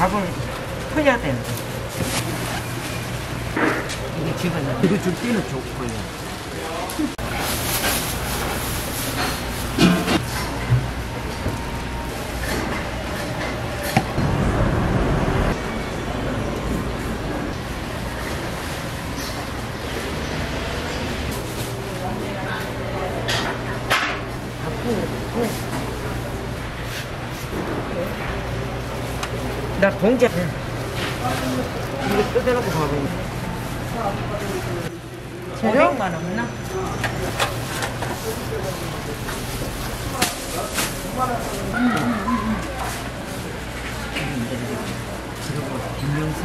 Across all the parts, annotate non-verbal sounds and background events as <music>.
밥을 퍼야 되는데. 이게 집어넣어. 이거 줄 때는 좋고요. 나 공짜 이거 뜯어놓고 가면 재료? 500만 없나? 김명수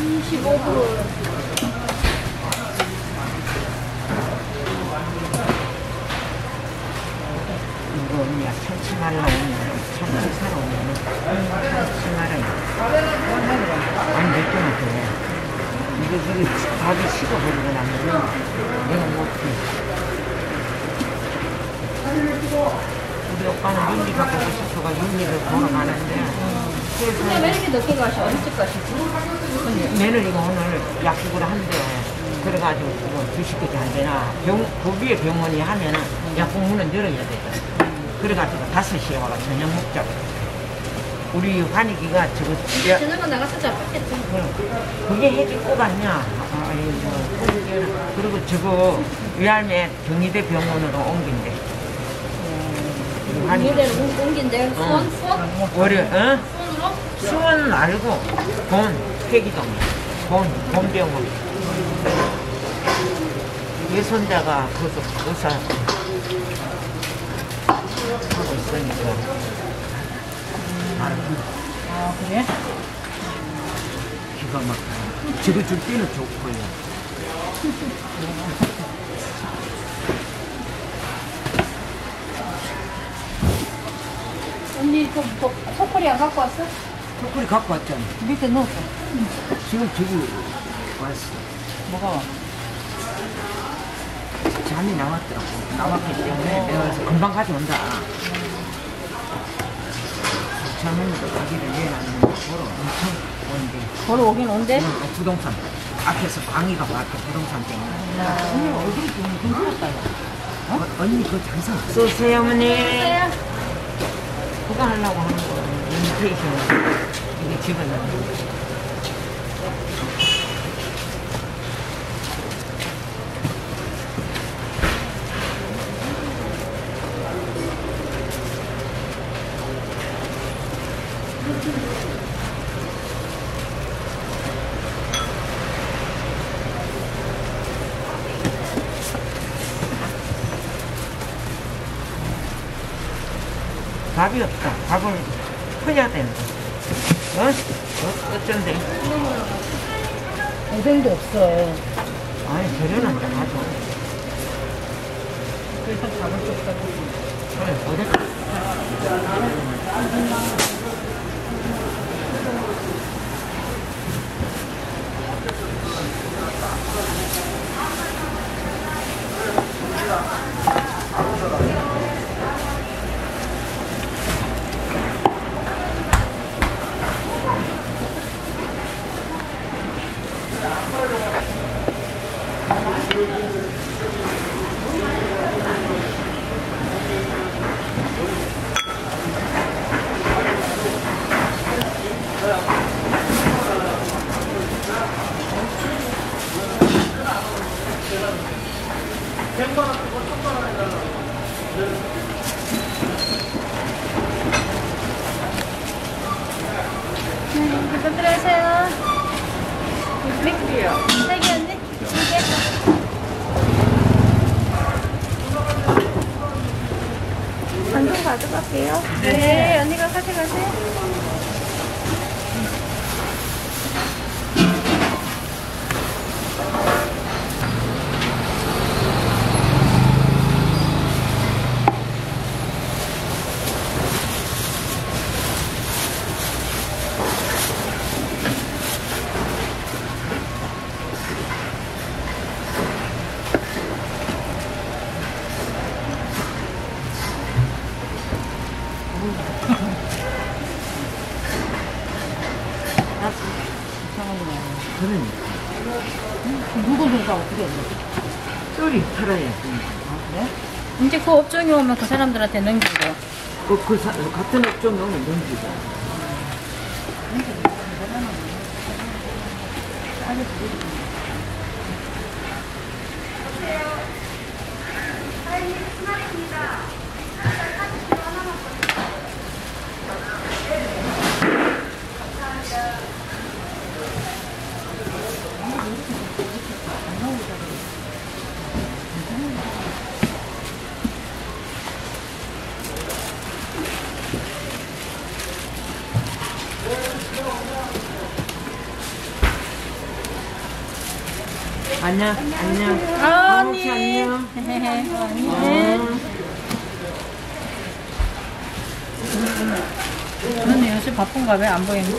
25분. 이거 언니야 참치 말라 오면 참치 사러 오면 참치 말아 안 느껴놓고 이게 저기 밥이 식어버리고 나면 내가 못해 우리 오빠는 윤리 갖고 싶어가 윤리를 걸어가는 근데 왜 이렇게 늦게 가셔? 일찍 가시지? 며느리가 오늘 약속을 한대. 그래가지고 뭐 2시까지 안 되나. 병, 그 위에 병원이 하면 은 약국 문은 열어야 되거든. 그래가지고 5시에 와가 저녁 먹자고. 우리 환희기가 저거, 야, 저녁은 나가서 잡았겠지. 그게 해줄 거 같냐? 아이고, 그리고 저거 위암에 경희대 병원으로 옮긴대. 우리 환희 이대로 옮긴데 어. 수원? 수원? 월요, 어? 수원으로? 수원 말고 본 회기동 본 본병원 외손자가 거기서 의사 하고 있으니까 아 그래? 기가 막혀 집어줄 때는 좋고요 <laughs> 언니 그 뭐, 소쿠리 안 갖고 왔어? 초콜릿 갖고 왔잖아 밑에 넣었어. 지금 저기 왔어 뭐가? 잠이 나왔더라고 나왔기 때문에 내가 그래서 금방 가져온다 젊은이도 가기를 내놨는데 보러 엄청 오는데 보러 오긴 온대? 응, 그 부동산 앞에서 광희가 왔대 부동산 때문에 언니 얼굴이 좀 괜찮았다. 어? 언니 그 장사 쏘세요 어머니 네. 그거 하려고 하는 거 인비테이션 이게 집어넣는 밥이 없다 밥을 퍼야 되는데 어? 어? 어쩐데 오뎅도 없어. 아니 저려는 좀 하죠 그래서 밥을 좀 싸고. 그래 어디 어떤 들어가세요? 땡큐요 세개 언니? 세 개? 반동 가져갈게요. 네, 언니가 가져가세요. 그러니까. 누구 누가 어떻게 했어? 쫄이 털어야지. 그래? 이제 그 업종이 오면 그 사람들한테 넘기고. 그, 그 사, 같은 업종에 오면 넘기고. 안녕, 안녕. 아, 혹시 안녕. 헤헤헤. 어. 언니 요새 바쁜가 왜 안 보이니?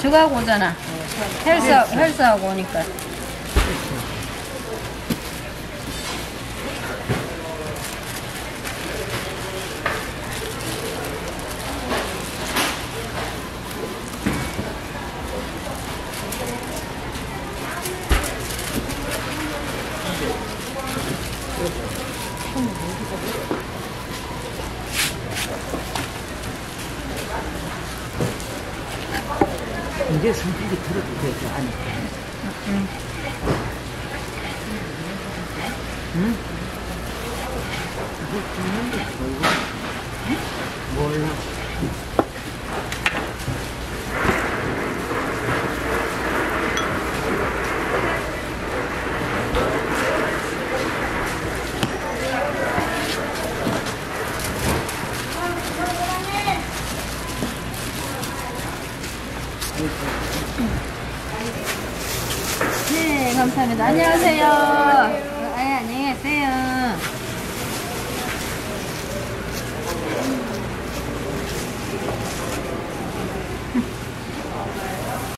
저거 하고 오잖아. 헬스, 헬스하고 오니까. 이제 성질이 들어도 되지 않을까? 응. 응? 이거 듣는데 몰라. 몰라. 네, 감사합니다. 안녕하세요. 아, 안녕히 계세요.